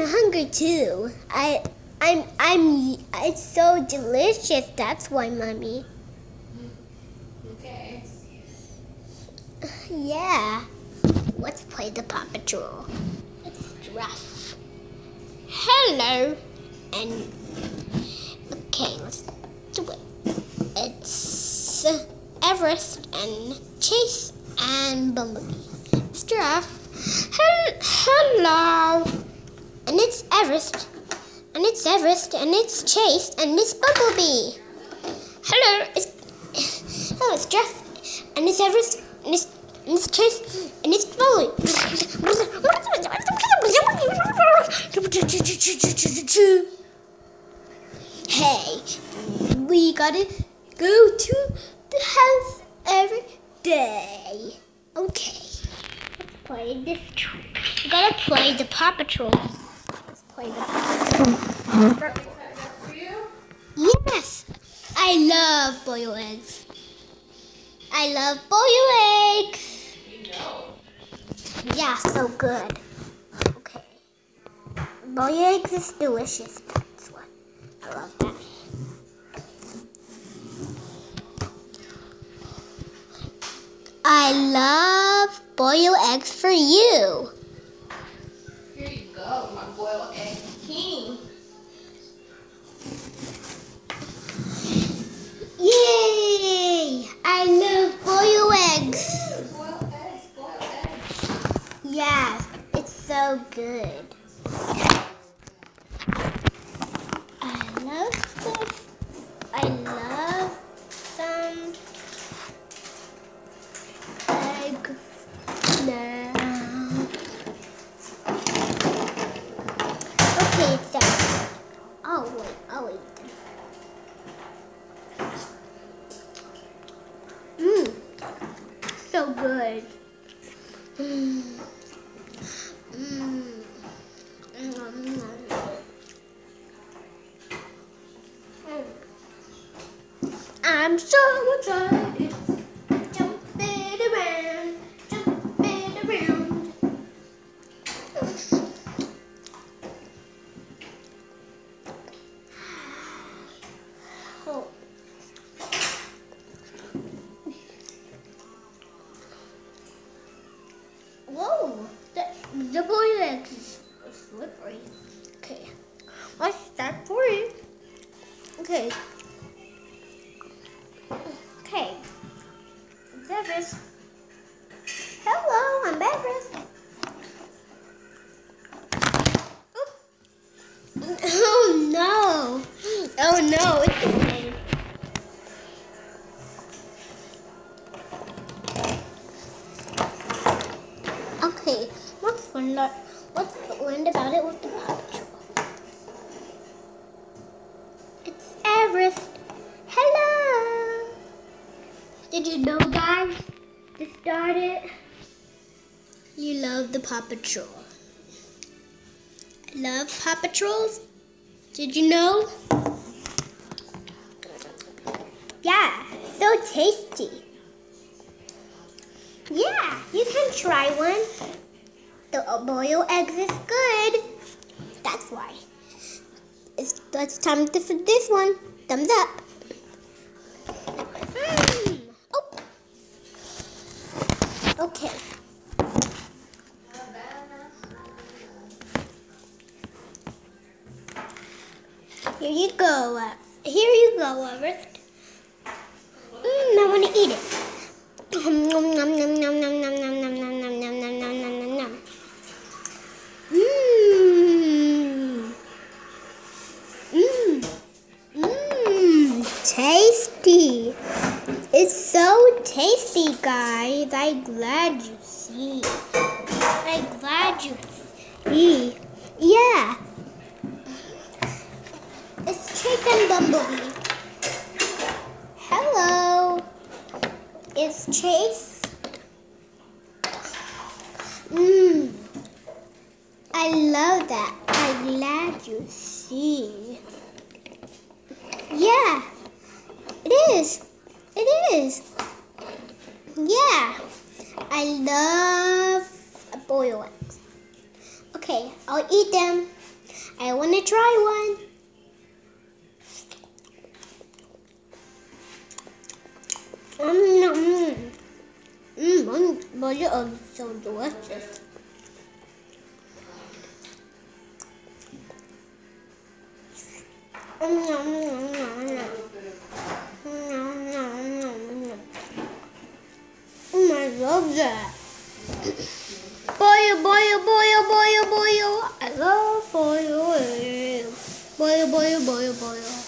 I'm hungry too. I I'm I'm it's so delicious. That's why, mommy. Okay. Yeah. Let's play the Paw Patrol. It's Giraffe. Hello. And okay, let's do it. It's Everest and Chase and Bumblebee. It's Giraffe. Hel- Hello. And it's Everest. And it's Everest. And it's Chase and Miss Bumblebee. Hello. It's Hello, it's Giraffe. And it's Everest. And it's and it's Chase, and it's Bully. Hey, we gotta go to the house every day. Okay, let's play this. We gotta play the Paw Patrol. Play? Yes, I love boiled eggs. I love boiled eggs. Yeah, so good. Okay. Boiled eggs is delicious. That's what I love that. I love boiled eggs for you. So good. I love this. I love some eggs now. Okay, it's done. Oh wait, oh wait. Mmm, so good. Mm. summer try it. Jump it around, jump it around. Oh. Whoa, the, the boy legs is slippery. Okay, let's start pouring. Okay. Learn that. Let's about it with the Paw Patrol. It's Everest. Hello. Did you know, guys? To start it, you love the Paw Patrol. I love Paw Patrols. Did you know? Yeah, so tasty. Yeah, you can try one. The boiled eggs is good. That's why. It's, it's time to, for this one. Thumbs up. Mm. Oh. Okay. Here you go. Uh, here you go, Everest. Mmm, I want to eat it. Nom, nom, nom, nom, nom, nom, nom, nom, nom, tasty, guys. I'm glad you see. I'm glad you see. Yeah. It's Chase and Bumblebee. Hello. It's Chase. Mmm. I love that. I'm glad you see. Yeah. It is. It is. Yeah. I love boiled eggs. Okay, I'll eat them. I want to try one. Mmm, mmm, are so delicious. Mm, I love that. Boy, boy, boy, boy, boy, I love boy, boy, boy, boy, boy, boy.